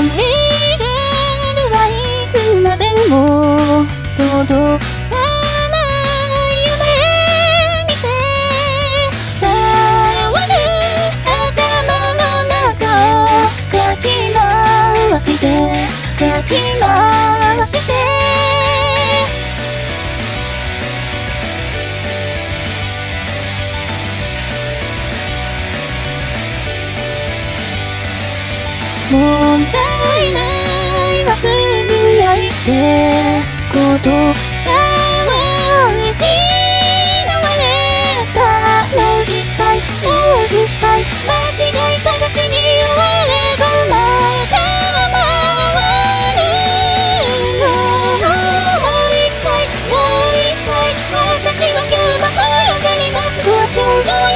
ロンリーゲルはいつまでも届かない夢見て騒ぐ頭の中をかき回してかき回して問題ないはつぶやいて言葉を失われたもう失敗もう失敗間違い探しに追わればまた回るのもう一回もう一回私は今日も転がります。とは衝撃